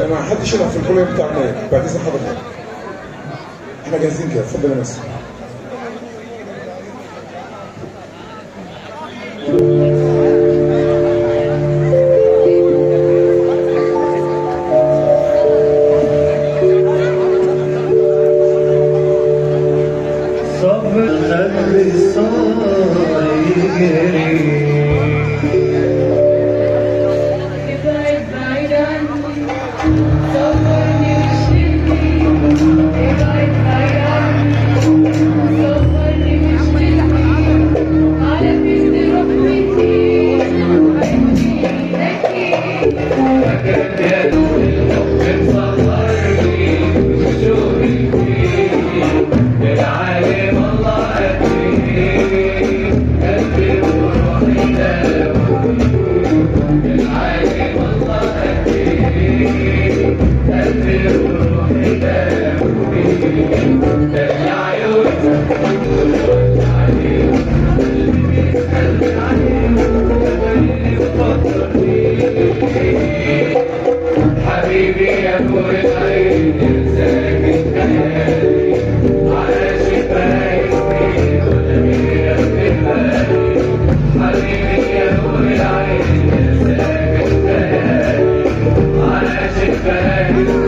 ما حدش يلعب في الكلية بتاعنا بعد إذن حضرتك. إحنا جاهزين كده. اتفضل يا مصر. صبر قلبي صار يجري baby.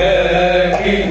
ولكن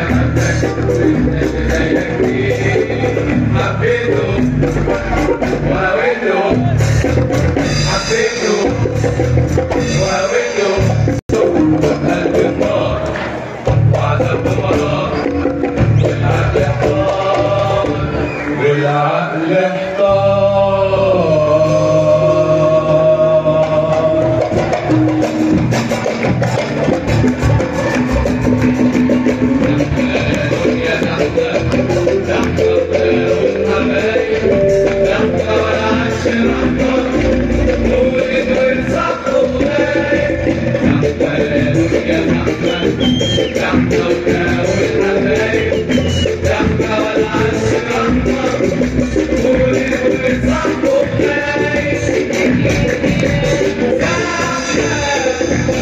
Yeah.